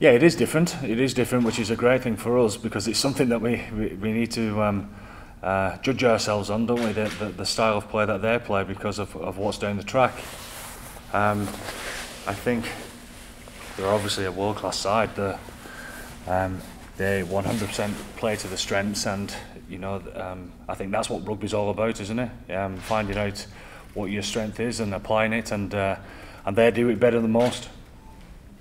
Yeah, it is different. It is different, which is a great thing for us because it's something that we, we, we need to um, uh, judge ourselves on, don't we? The, the, the style of play that they play because of, of what's down the track. Um, I think they're obviously a world-class side. The, um, they 100% play to the strengths, and you know, um, I think that's what rugby's all about, isn't it? Um, finding out what your strength is and applying it, and uh, and they do it better than most.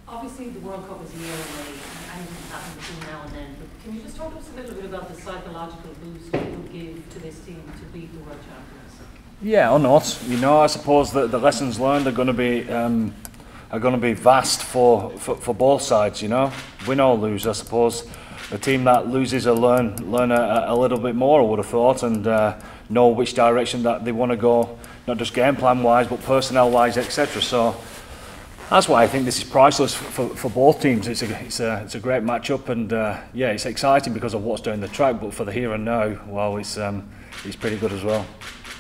Obviously, the World Cup is a year away, and anything can happen between now and then. But can you just talk to us a little bit about the psychological boost it would give to this team to beat the world champions? Yeah, or not. You know, I suppose that the lessons learned are going to be um, are going to be vast for, for, for both sides. You know, win or lose, I suppose. The team that loses will learn learn a, a little bit more. I would have thought, and uh, know which direction that they want to go, not just game plan wise, but personnel wise, etc. So that's why I think this is priceless for, for both teams. It's a, it's a, it's a great matchup, and uh, yeah, it's exciting because of what's down the track. But for the here and now, well, it's um, it's pretty good as well.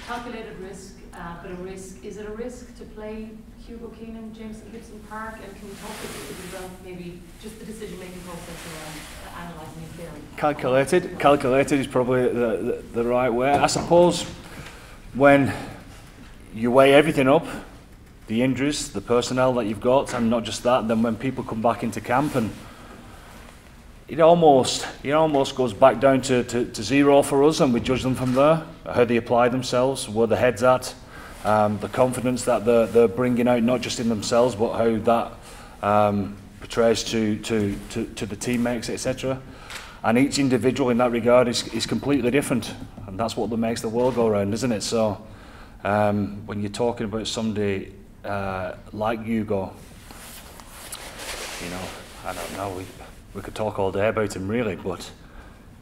Calculated risk, uh, but a risk. Is it a risk to play Hugo Keenan, Jamison Gibson Park, and can you talk a about maybe just the decision-making process around analysing there? Calculated, calculated is probably the, the, the right way. I suppose when you weigh everything up the injuries, the personnel that you've got, and not just that. Then when people come back into camp, and it almost it almost goes back down to, to, to zero for us, and we judge them from there. How they apply themselves, where the heads at, um, the confidence that they're, they're bringing out, not just in themselves, but how that um, portrays to, to, to, to the teammates, etc. And each individual in that regard is, is completely different, and that's what makes the world go round, isn't it? So um, when you're talking about somebody uh, like Hugo, you know, I don't know, we, we could talk all day about him really, but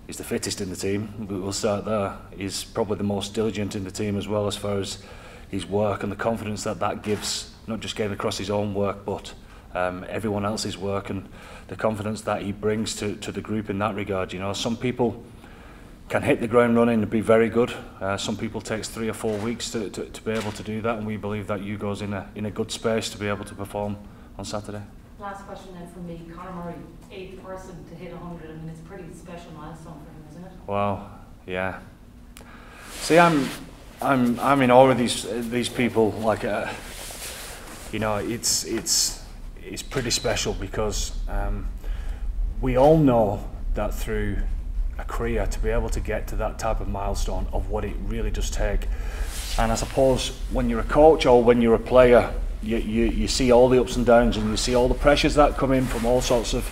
he's the fittest in the team. We'll start there. He's probably the most diligent in the team as well as far as his work and the confidence that that gives, not just getting across his own work, but um, everyone else's work and the confidence that he brings to, to the group in that regard. You know, some people can hit the ground running and be very good. Uh, some people takes three or four weeks to, to, to be able to do that, and we believe that Hugo's in a in a good space to be able to perform on Saturday. Last question then from me, Conor Murray, eighth person to hit 100. I mean, it's a pretty special milestone for him, isn't it? Wow, yeah. See, I'm I'm I'm in awe of these these people. Like, uh, you know, it's it's it's pretty special because um, we all know that through a career to be able to get to that type of milestone of what it really does take. And I suppose when you're a coach or when you're a player, you, you, you see all the ups and downs and you see all the pressures that come in from all sorts of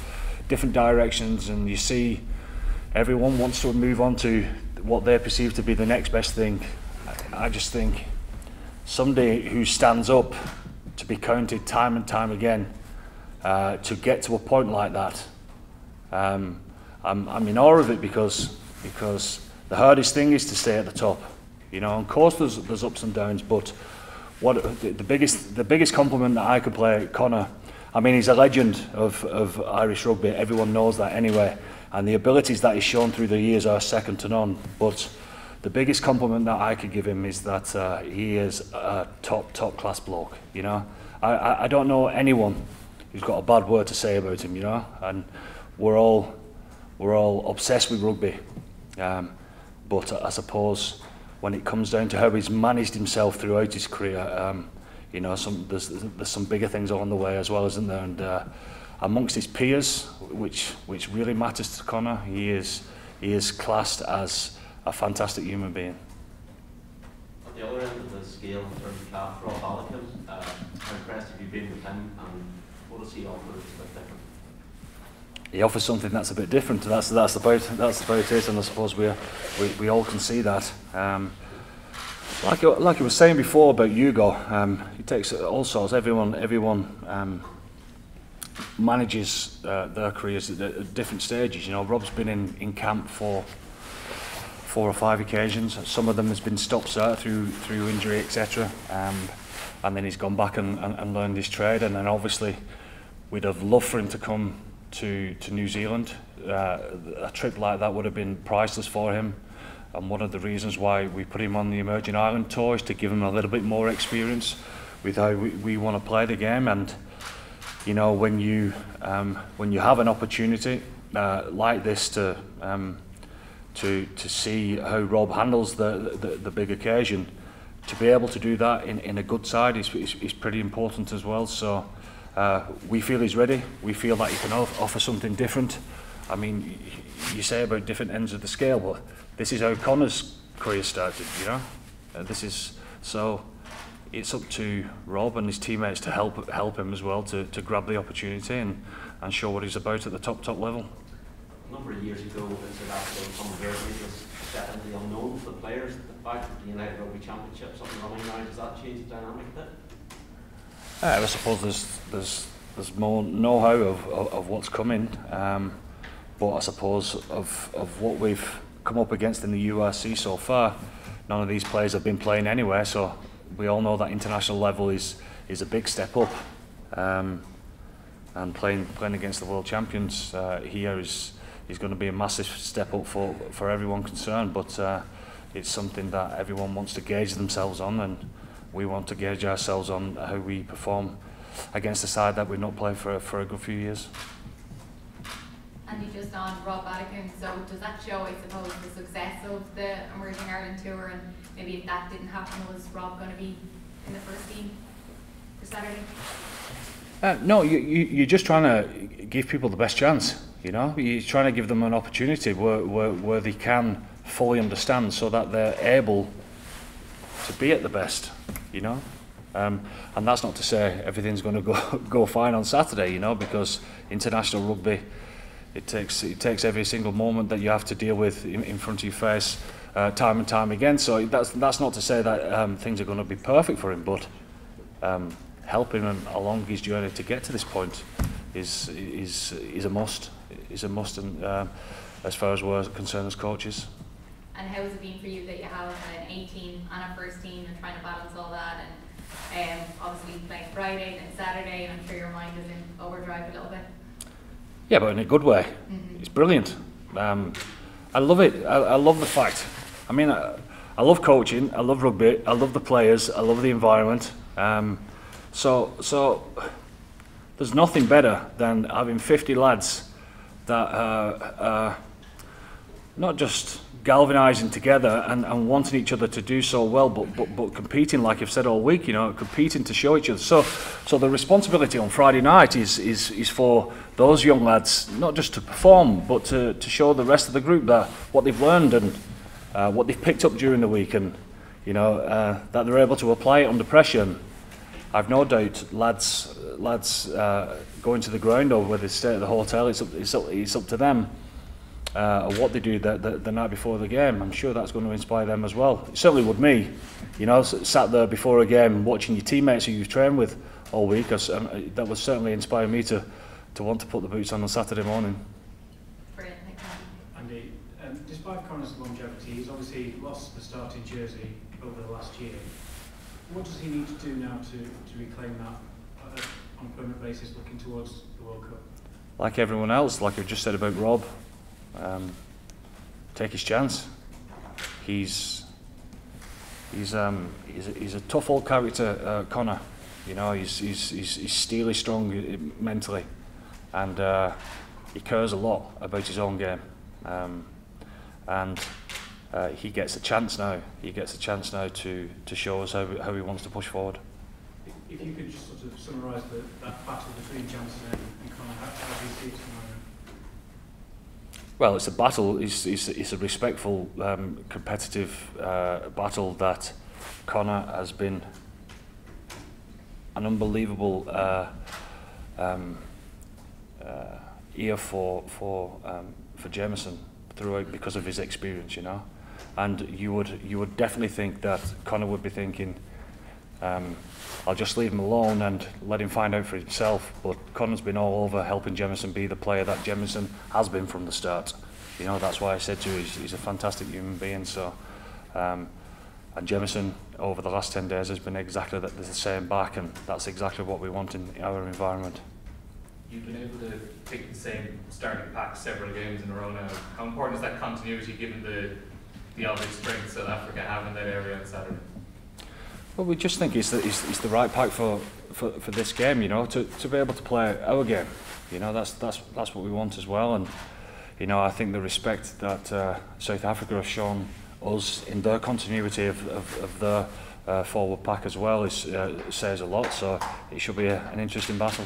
different directions and you see everyone wants to move on to what they perceive to be the next best thing. I just think somebody who stands up to be counted time and time again uh, to get to a point like that um, I'm, I'm in awe of it because because the hardest thing is to stay at the top. You know, of course there's there's ups and downs, but what the, the biggest the biggest compliment that I could play Conor. I mean, he's a legend of, of Irish rugby. Everyone knows that anyway. And the abilities that he's shown through the years are second to none. But the biggest compliment that I could give him is that uh, he is a top, top class bloke. You know, I, I, I don't know anyone who's got a bad word to say about him. You know, and we're all we're all obsessed with rugby. Um, but I suppose when it comes down to how he's managed himself throughout his career, um, you know, some, there's, there's some bigger things on the way as well, isn't there? And uh, amongst his peers, which which really matters to Conor, he is he is classed as a fantastic human being. At the other end of the scale, in terms of Rob Baloucoune, uh, how impressed have you been with him, and what does he offer that's different? He offers something that's a bit different. That's that's about that's about it, and I suppose we we, we all can see that. Um, like like I was saying before about Hugo, um, he takes all sorts. Everyone everyone um, manages uh, their careers at, at different stages. You know, Rob's been in in camp for four or five occasions. Some of them has been stopped start through through injury, etc. Um, and then he's gone back and, and, and learned his trade. And then obviously, we'd have loved for him to come to, to New Zealand. Uh, a trip like that would have been priceless for him. And one of the reasons why we put him on the Emerging Ireland tour is to give him a little bit more experience with how we, we want to play the game. And you know, when you um, when you have an opportunity uh, like this to um, to to see how Rob handles the, the the big occasion, to be able to do that in, in a good side is, is, is pretty important as well. So uh, we feel he's ready. We feel that he can offer something different. I mean, you say about different ends of the scale, but this is how Conor's career started, you know. Uh, this is so. It's up to Rob and his teammates to help help him as well to, to grab the opportunity and, and show what he's about at the top top level. A number of years ago, in South Tom Verdi was definitely unknown for the players. The fact that the United Rugby Championship something running now, does that change the dynamic a bit? Uh, I suppose there's there's there's more know-how of, of, of what's coming. Um, but I suppose of, of what we've come up against in the URC so far, none of these players have been playing anywhere, so we all know that international level is is a big step up. Um, and playing playing against the world champions uh, here is is going to be a massive step up for for everyone concerned. But uh, it's something that everyone wants to gauge themselves on, and we want to gauge ourselves on how we perform against a side that we've not played for for a good few years. And you just on Rob Baloucoune, so does that show, I suppose, the success of the Emerging Ireland Tour and maybe if that didn't happen, was Rob going to be in the first team for Saturday? Uh, no, you, you, you're just trying to give people the best chance, you know? You're trying to give them an opportunity where, where, where they can fully understand so that they're able to be at the best, you know? Um, and that's not to say everything's going to go, go fine on Saturday, you know, because international rugby it takes it takes every single moment that you have to deal with in, in front of your face uh, time and time again. So that's that's not to say that um, things are going to be perfect for him, but um, helping him along his journey to get to this point is is is a must. Is a must, and uh, as far as we're concerned as coaches. And how has it been for you that you have an 18 and a first team and trying to balance all that and um, obviously playing Friday and Saturday? and I'm sure your mind is in overdrive a little bit. Yeah, but in a good way. Mm-hmm. It's brilliant. Um, I love it. I, I love the fact. I mean, I, I love coaching. I love rugby. I love the players. I love the environment. Um, so, so there's nothing better than having 50 lads that uh, uh, not just galvanising together and, and wanting each other to do so well, but, but, but competing, like I've said all week, you know, competing to show each other. So, so the responsibility on Friday night is, is, is for those young lads, not just to perform, but to, to show the rest of the group that what they've learned and uh, what they've picked up during the week and, you know, uh, that they're able to apply it under pressure. And I've no doubt lads, lads uh, going to the ground or whether they stay at the hotel, it's up, it's up, it's up to them uh, what they do the, the, the night before the game. I'm sure that's going to inspire them as well. It certainly would me. You know, sat there before a game watching your teammates who you've trained with all week. Um, that would certainly inspire me to, to want to put the boots on on Saturday morning. Brilliant, Andy, um, despite Conor's longevity, he's obviously lost the starting jersey over the last year. What does he need to do now to, to reclaim that uh, on a permanent basis looking towards the World Cup? Like everyone else, like I've just said about Rob, um, take his chance. He's he's um, he's, a, he's a tough old character, uh, Conor. You know, he's he's he's, he's steely strong uh, mentally, and uh, he cares a lot about his own game. Um, and uh, he gets a chance now. He gets a chance now to to show us how how he wants to push forward. If you could just sort of summarise that battle between Jamison and Conor, how, how do you see it tomorrow? Well, it's a battle. It's, it's, it's a respectful, um, competitive uh, battle that Conor has been an unbelievable uh, um, uh, ear for for um, for Jamison throughout because of his experience, you know. And you would you would definitely think that Conor would be thinking, um, I'll just leave him alone and let him find out for himself. But Conor's been all over helping Jamison be the player that Jamison has been from the start. You know, that's why I said to you, he's, he's a fantastic human being. So, um, and Jamison over the last 10 days has been exactly the, the same back, and that's exactly what we want in our environment. You've been able to pick the same starting pack several games in a row now. How important is that continuity given the the obvious strength South Africa have in that area on Saturday? Well, we just think it's the, it's, it's the right pack for, for, for this game. You know, to, to be able to play our game. You know, that's that's that's what we want as well. And you know, I think the respect that uh, South Africa have shown us in their continuity of, of, of their uh, forward pack as well is, uh, says a lot. So it should be a, an interesting battle.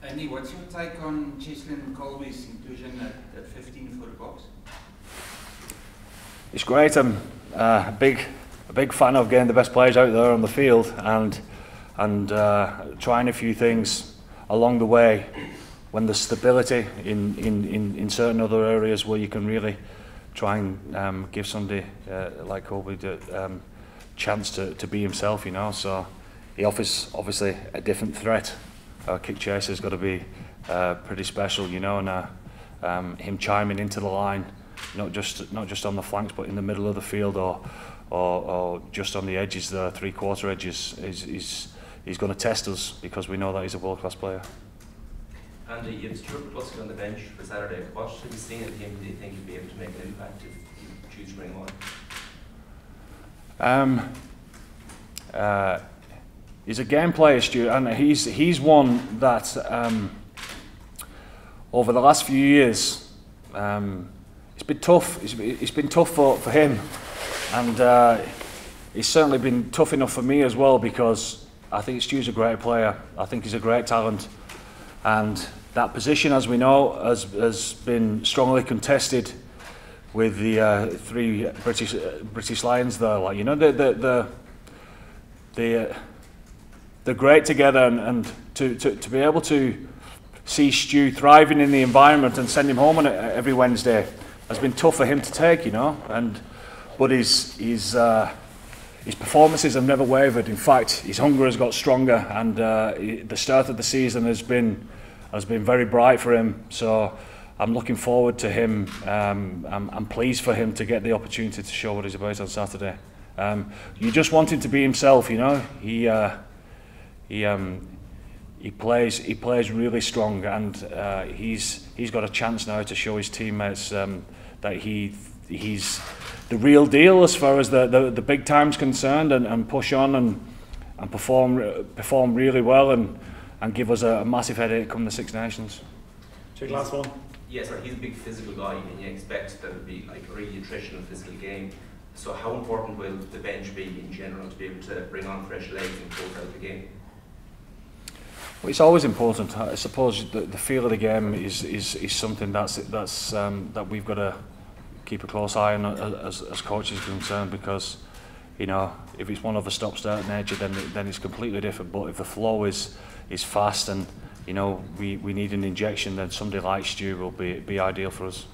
Andy, what's your take on Cheslin Kolbe's inclusion at, at 15 for the Boks? It's great. I'm uh, a big, a big fan of getting the best players out there on the field and and uh, trying a few things along the way when there's stability in, in, in, in certain other areas where you can really try and um, give somebody uh, like Kolbe the um, chance to, to be himself, you know. So he offers obviously a different threat. Our kick chaser has got to be uh, pretty special, you know, and uh, um, him chiming into the line, not just not just on the flanks, but in the middle of the field or or, or just on the edges, the three quarter edges, is, is he's going to test us because we know that he's a world class player. Andy, you have Stuart McCloskey on the bench for Saturday. What have you seen at him? Do you think he'd be able to make an impact if you choose to bring him on? Um, uh, he's a game player, Stuart, and he's he's one that um, over the last few years um, it's been tough. It's, it's been tough for, for him, and uh, it's certainly been tough enough for me as well because I think Stu's a great player. I think he's a great talent, and that position, as we know, has, has been strongly contested with the uh, three British uh, British Lions there. Like you know, the the the, the uh, they're great together, and, and to, to to be able to see Stu thriving in the environment and send him home on every Wednesday has been tough for him to take, you know. And but his his uh, his performances have never wavered. In fact, his hunger has got stronger, and uh, the start of the season has been has been very bright for him. So I'm looking forward to him. Um, I'm, I'm pleased for him to get the opportunity to show what he's about on Saturday. Um, you just want him to be himself, you know. He uh, he um, he plays he plays really strong, and uh, he's he's got a chance now to show his teammates um, that he he's the real deal as far as the, the, the big time's concerned, and, and push on and and perform perform really well and and give us a, a massive headache come the Six Nations. Take last one. Yes, sir. He's a big physical guy, and you expect that it'll be like a really attritional physical game. So, how important will the bench be in general to be able to bring on fresh legs and close out the game? Well, it's always important. I suppose the, the feel of the game is, is, is something that's that's um, that we've got to keep a close eye on as, as coaches are concerned because you know if it's one of a stop start nature then then it's completely different. But if the flow is is fast and you know we we need an injection then somebody like Stu will be be ideal for us.